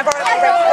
I've already read